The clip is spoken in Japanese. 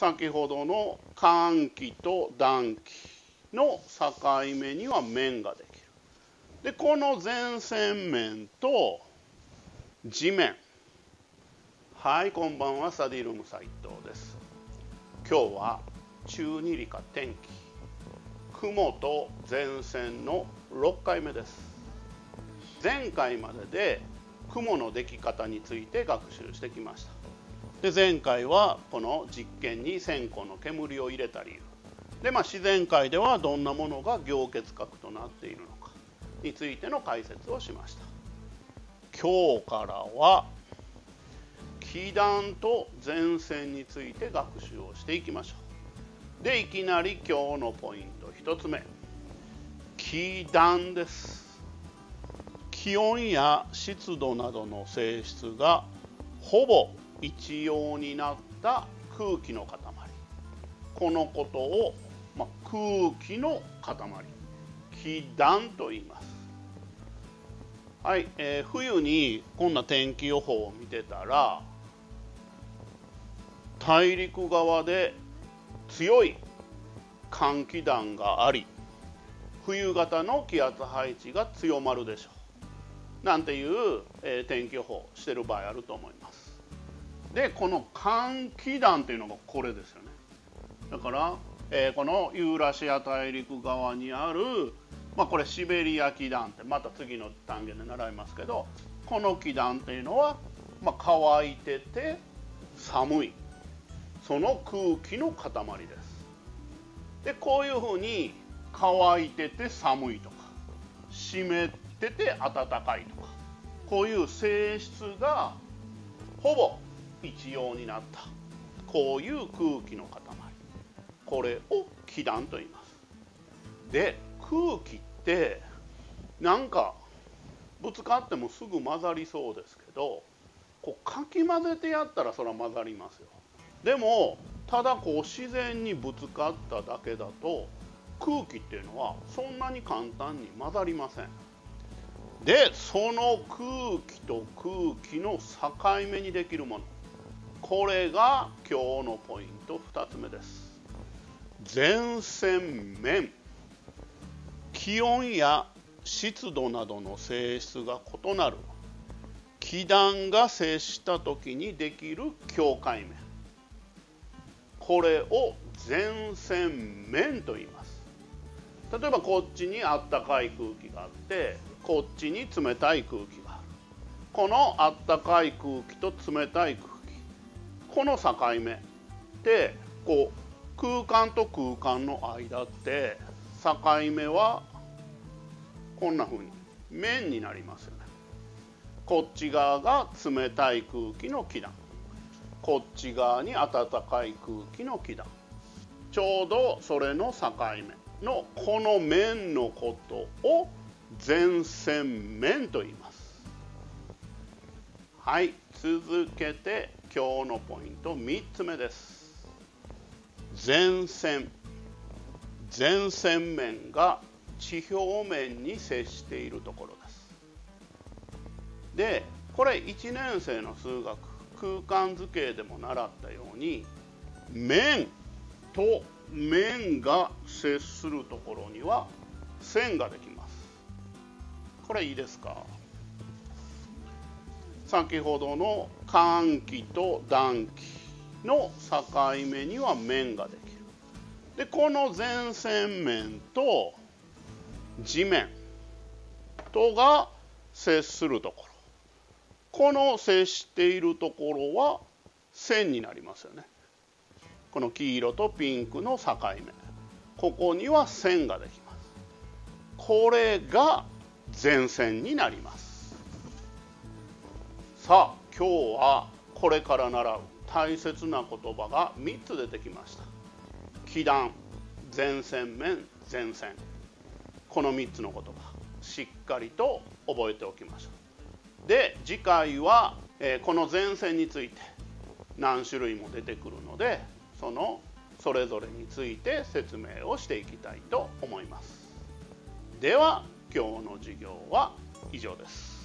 先ほどの寒気と暖気の境目には面ができる。でこの前線面と地面。はいこんばんはサディルム斉藤です。今日は中二理科天気。雲と前線の6回目です。前回までで雲のでき方について学習してきました。で前回はこの実験に線香の煙を入れた理由。で、まあ、自然界ではどんなものが凝結核となっているのかについての解説をしました。今日からは気団と前線について学習をしていきましょう。でいきなり今日のポイント1つ目。気団です。気温や湿度などの性質がほぼ一様になった空気の塊。このことを、まあ、空気の塊。気団と言います。はい、えー、冬にこんな天気予報を見てたら大陸側で強い寒気団があり冬型の気圧配置が強まるでしょう。なんていう、えー、天気予報してる場合あると思います。でこの寒気団というのがこれですよね。だから、えー、このユーラシア大陸側にある、まあ、これシベリア気団ってまた次の単元で習いますけどこの気団っていうのは、まあ、乾いてて寒い。その空気の塊です。でこういうふうに乾いてて寒いとか湿ってて暖かいとかこういう性質がほぼ一様になった。こういう空気の塊。これを気団と言います。で空気ってなんかぶつかってもすぐ混ざりそうですけどこうかき混ぜてやったらそれは混ざりますよ。でもただこう自然にぶつかっただけだと空気っていうのはそんなに簡単に混ざりません。でその空気と空気の境目にできるもの。これが今日のポイント2つ目です。前線面。気温や湿度などの性質が異なる。気団が接した時にできる境界面。これを前線面と言います。例えばこっちにあったかい空気があってこっちに冷たい空気がある。このあったかい空気と冷たい空気この境目ってこう空間と空間の間って境目はこんな風に面になりますよね。こっち側が冷たい空気の気団こっち側に暖かい空気の気団ちょうどそれの境目のこの面のことを前線面と言います。はい続けて今日のポイント3つ目です。前線。前線面が地表面に接しているところです。でこれ1年生の数学空間図形でも習ったように面と面が接するところには線ができます。これいいですか？先ほどの寒気と暖気の境目には面ができる。でこの前線面と地面とが接するところこの接しているところは線になりますよね。この黄色とピンクの境目ここには線ができます。これが前線になります。さあ今日はこれから習う大切な言葉が3つ出てきました。気団前線面前線。この3つの言葉しっかりと覚えておきましょう。で次回は、えー、この前線について何種類も出てくるのでそのそれぞれについて説明をしていきたいと思います。では今日の授業は以上です。